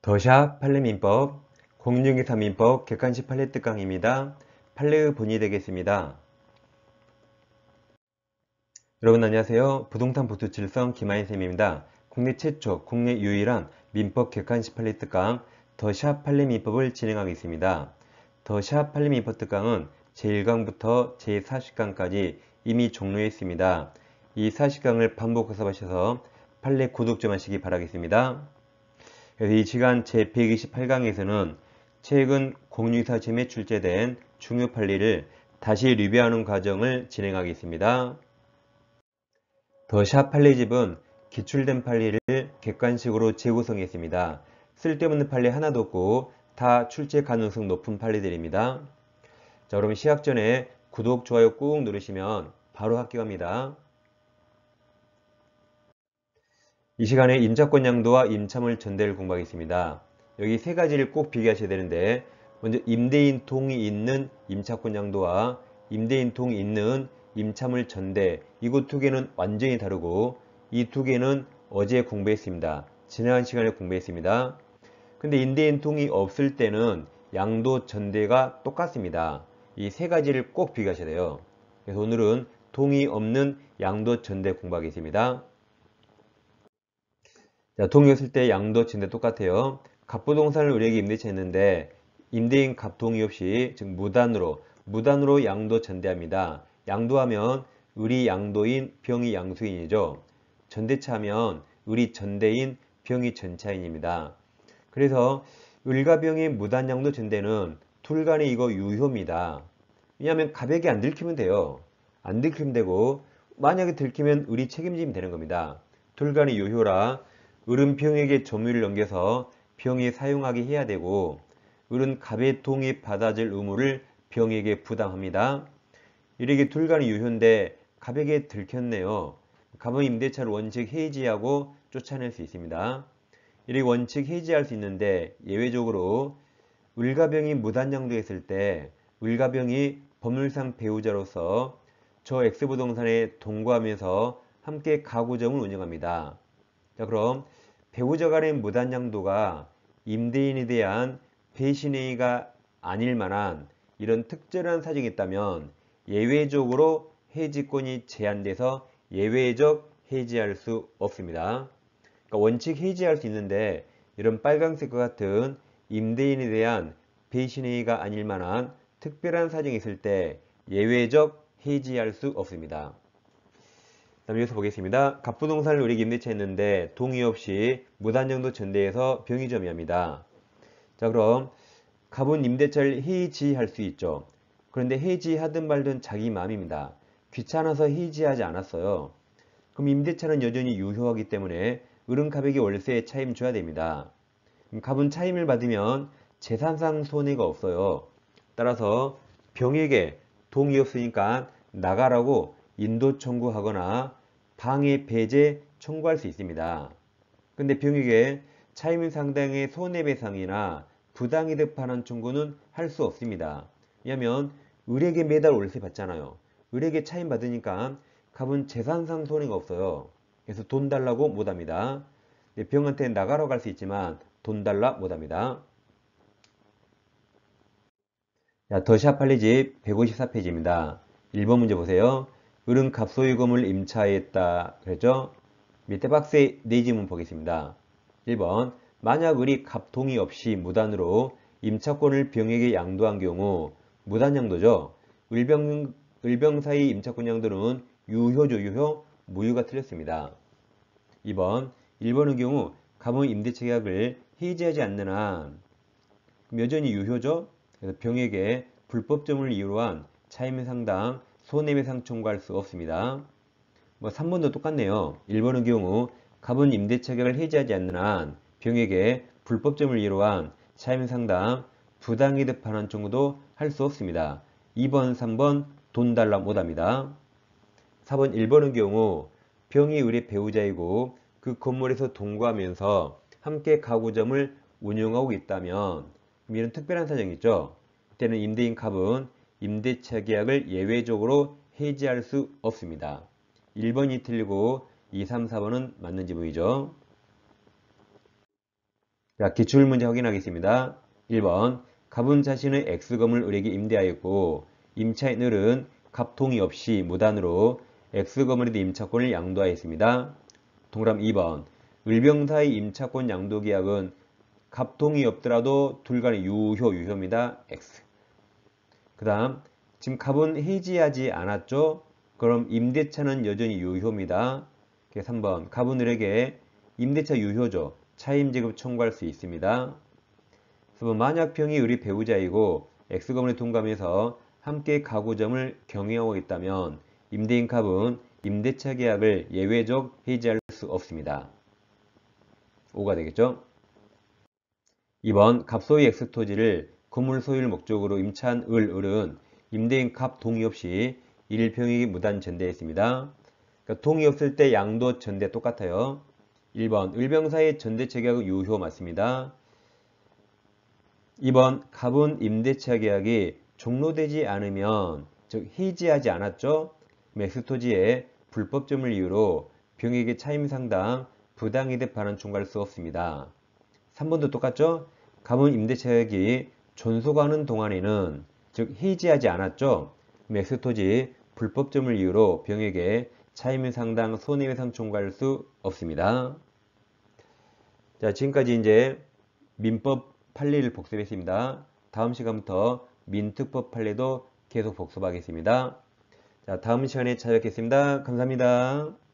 더샵 판례민법 0623민법 객관식 판례 특강입니다. 판례의 본이 되겠습니다. 여러분 안녕하세요. 부동산 보수 질성 김하인쌤입니다. 국내 최초, 국내 유일한 민법 객관식 판례 특강 더샵 판례민법을 진행하겠습니다. 더샵 판례민법 특강은 제1강부터 제40강까지 이미 종료했습니다. 이 40강을 반복 학습하셔서 판례 구독 좀 하시기 바라겠습니다. 그래서 이 시간 제128강에서는 최근 공유사심에 출제된 중요 판례를 다시 리뷰하는 과정을 진행하겠습니다. 더샵 판례집은 기출된 판례를 객관식으로 재구성했습니다. 쓸데없는 판례 하나도 없고 다 출제 가능성 높은 판례들입니다. 자 그럼 시작 전에 구독, 좋아요 꾹 누르시면 바로 합격합니다. 이 시간에 임차권 양도와 임차물 전대를 공부하겠습니다. 여기 세 가지를 꼭 비교하셔야 되는데 먼저 임대인 동이 있는 임차권 양도와 임대인 동이 있는 임차물 전대 이곳 두 개는 완전히 다르고 이 두 개는 어제 공부했습니다. 지난 시간에 공부했습니다. 근데 임대인 동이 없을 때는 양도 전대가 똑같습니다. 이 세 가지를 꼭 비교하셔야 돼요. 그래서 오늘은 동이 없는 양도 전대 공부하겠습니다. 자, 동의했을 때 양도 전대 똑같아요. 갑부동산을 우리에게 임대차 했는데 임대인 갑 동의 없이 즉 무단으로 무단으로 양도 전대합니다. 양도하면 의리 양도인 병이 양수인이죠. 전대차하면 의리 전대인 병이 전차인입니다. 그래서 을과 병의 무단 양도 전대는 둘 간에 이거 유효입니다. 왜냐하면 가백이 안 들키면 돼요. 안 들키면 되고 만약에 들키면 의리 책임지면 되는 겁니다. 둘 간의 유효라 을은 병에게 점유를 넘겨서 병이 사용하게 해야 되고 을은 갑의 동의 받아줄 의무를 병에게 부담합니다. 이렇게 둘 간의 유효인데 갑에게 들켰네요. 갑은 임대차를 원칙 해지하고 쫓아낼 수 있습니다. 이렇게 원칙 해지할 수 있는데 예외적으로 을가병이 무단양도했을 때 을가병이 법률상 배우자로서 저 X부동산에 동거하면서 함께 가구점을 운영합니다. 자 그럼 배우자 간의 무단양도가 임대인에 대한 배신행위가 아닐 만한 이런 특별한 사정이 있다면 예외적으로 해지권이 제한돼서 예외적 해지할 수 없습니다. 그러니까 원칙 해지할 수 있는데 이런 빨강색과 같은 임대인에 대한 배신행위가 아닐 만한 특별한 사정이 있을 때 예외적 해지할 수 없습니다. 다음 여기서 보겠습니다. 갑부동산을 우리 임대차 했는데 동의 없이 무단정도 전대해서 병의점이합니다. 자 그럼 갑은 임대차를 해지할 수 있죠. 그런데 해지하든 말든 자기 마음입니다. 귀찮아서 해지하지 않았어요. 그럼 임대차는 여전히 유효하기 때문에 을은갑에게 월세에 차임 줘야 됩니다. 갑은 차임을 받으면 재산상 손해가 없어요. 따라서 병에게 동의 없으니까 나가라고 인도 청구하거나 방해 배제 청구할 수 있습니다. 근데 병에게 차임 상당의 손해배상이나 부당이득 반환 청구는 할 수 없습니다. 왜냐하면 을에게 매달 월세 받잖아요. 을에게 차임 받으니까 갑은 재산상 손해가 없어요. 그래서 돈 달라고 못합니다. 병한테 나가러 갈 수 있지만 돈 달라 못합니다. 자, 더샵 팔리집 154페이지입니다. 1번 문제 보세요. 을은 갑소유금을 임차했다. 그랬죠? 밑에 박스에 네 지문 보겠습니다. 1번 만약 을이 갑동의 없이 무단으로 임차권을 병에게 양도한 경우 무단 양도죠. 을병, 을병 사이 임차권 양도는 유효죠. 유효? 무효가 틀렸습니다. 2번 1번의 경우 갑은 임대차 계약을 해지하지 않는 한 여전히 유효죠. 그래서 병에게 불법점을 이유로 한 차임 상당 손해배상 청구할 수 없습니다. 뭐 3번도 똑같네요. 1번의 경우 갑은 임대차 계약을 해지하지 않는 한 병에게 불법점을 이유로 한 차임 상당 부당이득 반환 청구도 할 수 없습니다. 2번, 3번 돈 달라 못합니다. 4번, 1번의 경우 병이 우리 배우자이고 그 건물에서 동거하면서 함께 가구점을 운영하고 있다면 이런 특별한 사정이 있죠. 이때는 임대인 갑은 임대차 계약을 예외적으로 해지할 수 없습니다. 1번이 틀리고 2, 3, 4번은 맞는 지문이죠. 자, 기출문제 확인하겠습니다. 1번 갑은 자신의 X검을 을에게 임대하였고 임차인 을은 갑통이 없이 무단으로 X검을에 대한 임차권을 양도하였습니다. 동그라미 2번 을병사의 임차권 양도 계약은 갑통이 없더라도 둘 간의 유효, 유효입니다. X. 그 다음 지금 갑은 해지하지 않았죠? 그럼 임대차는 여전히 유효입니다. 3번 갑은 을에게 임대차 유효죠. 차임지급 청구할 수 있습니다. 4번 만약 병이 을이 배우자이고 X검을 동감해서 함께 가구점을 경영하고 있다면 임대인 갑은 임대차 계약을 예외적 해지할 수 없습니다. 5가 되겠죠? 2번 갑소의 X토지를 건물 소유를 목적으로 임차한 을, 을은 임대인 갑 동의 없이 일평액이 무단 전대했습니다. 그러니까 동의 없을 때 양도 전대 똑같아요. 1번 을병사의 전대 체 계약은 유효 맞습니다. 2번 갑은 임대차 계약이 종료되지 않으면 즉 해지하지 않았죠. 맥스토지에 불법점을 이유로 병액의 차임 상당 부당이득 반환 총괄할 수 없습니다. 3번도 똑같죠? 갑은 임대차 계약이 존속하는 동안에는 즉 해지하지 않았죠. 맥스토지 불법점을 이유로 병에게 차임 상당 손해배상 총괄할 수 없습니다. 자, 지금까지 이제 민법 판례를 복습했습니다. 다음 시간부터 민특법 판례도 계속 복습하겠습니다. 자, 다음 시간에 찾아뵙겠습니다. 감사합니다.